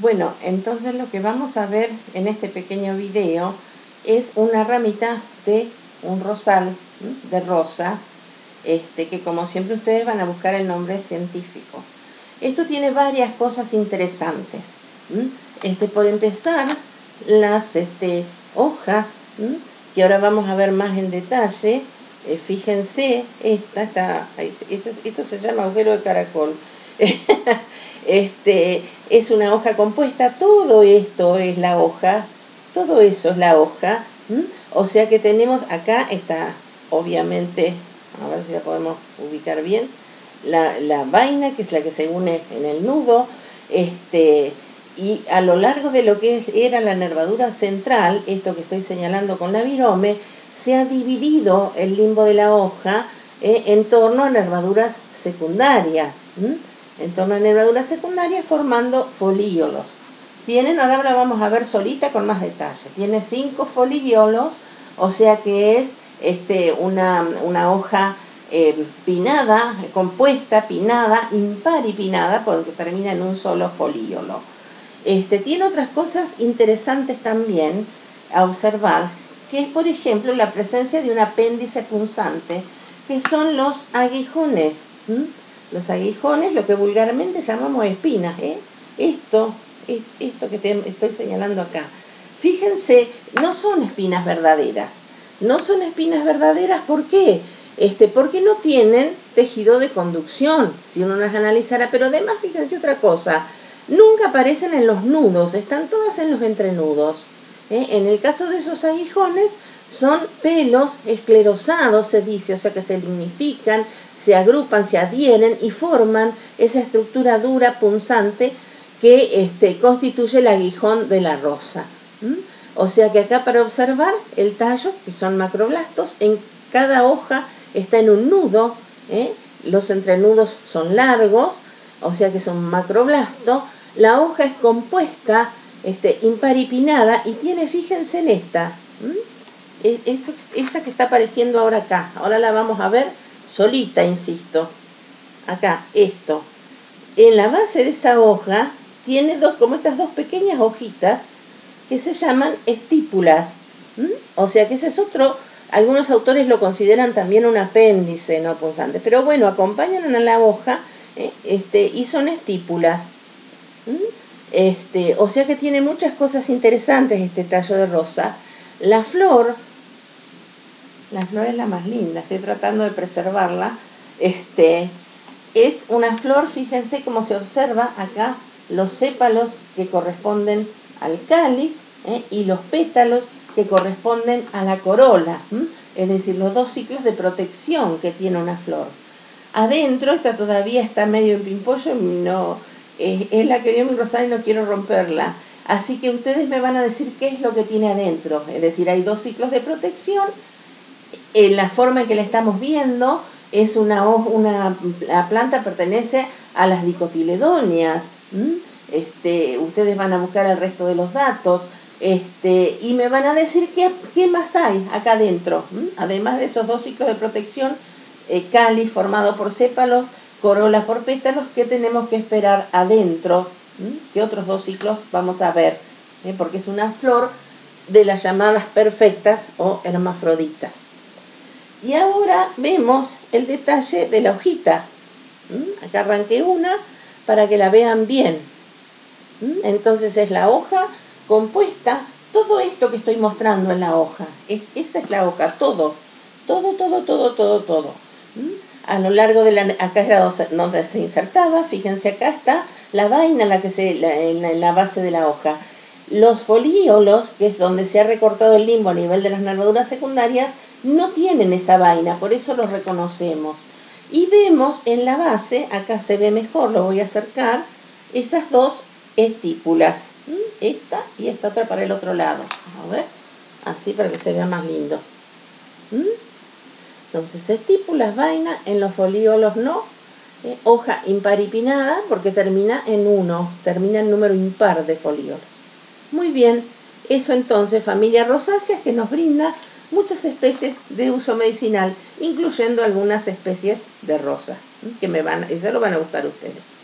Bueno, entonces lo que vamos a ver en este pequeño video es una ramita de un rosal de rosa, este, que como siempre ustedes van a buscar el nombre científico. Esto tiene varias cosas interesantes. Este, por empezar, las este, hojas, que ahora vamos a ver más en detalle, eh, fíjense, esta, esto se llama agujero de caracol. este, es una hoja compuesta, todo esto es la hoja, todo eso es la hoja. O sea que tenemos acá, está obviamente, a ver si la podemos ubicar bien, la, la vaina, que es la que se une en el nudo, este, y a lo largo de lo que era la nervadura central, esto que estoy señalando con la virome, se ha dividido el limbo de la hoja eh, en torno a nervaduras secundarias, en torno a nervaduras secundarias formando folíolos. Tienen, ahora la vamos a ver solita con más detalle, tiene cinco folíolos, o sea que es este, una, una hoja eh, pinada, compuesta, pinada, impar y pinada, porque termina en un solo folíolo. Este, tiene otras cosas interesantes también a observar, que es por ejemplo la presencia de un apéndice punzante, que son los aguijones. Los aguijones, lo que vulgarmente llamamos espinas. ¿eh? Esto, esto que te estoy señalando acá. Fíjense, no son espinas verdaderas. No son espinas verdaderas, ¿por qué? Este, porque no tienen tejido de conducción, si uno las analizara. Pero además, fíjense otra cosa, nunca aparecen en los nudos, están todas en los entrenudos. ¿eh? En el caso de esos aguijones, son pelos esclerosados, se dice, o sea que se lignifican, se agrupan, se adhieren y forman esa estructura dura, punzante, que este, constituye el aguijón de la rosa. O sea que acá para observar el tallo, que son macroblastos, en cada hoja está en un nudo, ¿eh? los entrenudos son largos, o sea que son macroblastos, la hoja es compuesta, este, imparipinada, y tiene, fíjense en esta, esa que está apareciendo ahora acá, ahora la vamos a ver solita, insisto, acá, esto. En la base de esa hoja tiene dos, como estas dos pequeñas hojitas, que se llaman estípulas. O sea que ese es otro, algunos autores lo consideran también un apéndice no punzante, pero bueno, acompañan a la hoja ¿eh? este, y son estípulas. Este, o sea que tiene muchas cosas interesantes este tallo de rosa. La flor, la flor es la más linda, estoy tratando de preservarla. Este, es una flor, fíjense cómo se observa acá los sépalos que corresponden al cáliz ¿eh? y los pétalos que corresponden a la corola, es decir, los dos ciclos de protección que tiene una flor. Adentro, esta todavía está medio en pimpollo, no, es la que dio mi rosario y no quiero romperla. Así que ustedes me van a decir qué es lo que tiene adentro. Es decir, hay dos ciclos de protección. En la forma en que la estamos viendo, es una, una la planta pertenece a las dicotiledonias. Este, ustedes van a buscar el resto de los datos este, y me van a decir qué, qué más hay acá adentro. Además de esos dos ciclos de protección, eh, cáliz formado por sépalos, corola por pétalos, ¿qué tenemos que esperar adentro? ¿Qué otros dos ciclos vamos a ver? ¿Eh? Porque es una flor de las llamadas perfectas o hermafroditas. Y ahora vemos el detalle de la hojita. Acá arranqué una para que la vean bien. Entonces es la hoja compuesta, todo esto que estoy mostrando en la hoja, es, esa es la hoja, todo, todo, todo, todo, todo, todo. A lo largo de la, acá era donde se insertaba, fíjense acá está la vaina la que se, en, la, base de la hoja. Los folíolos, que es donde se ha recortado el limbo a nivel de las nervaduras secundarias, no tienen esa vaina, por eso los reconocemos. Y vemos en la base, acá se ve mejor, lo voy a acercar, esas dos estípulas. Esta y esta otra para el otro lado. A ver, así para que se vea más lindo. Entonces, estípulas, vaina, en los folíolos no, eh, hoja imparipinada porque termina en uno, termina en número impar de folíolos. Muy bien, eso entonces, familia rosáceas que nos brinda muchas especies de uso medicinal, incluyendo algunas especies de rosa, que me van, y se lo van a buscar ustedes.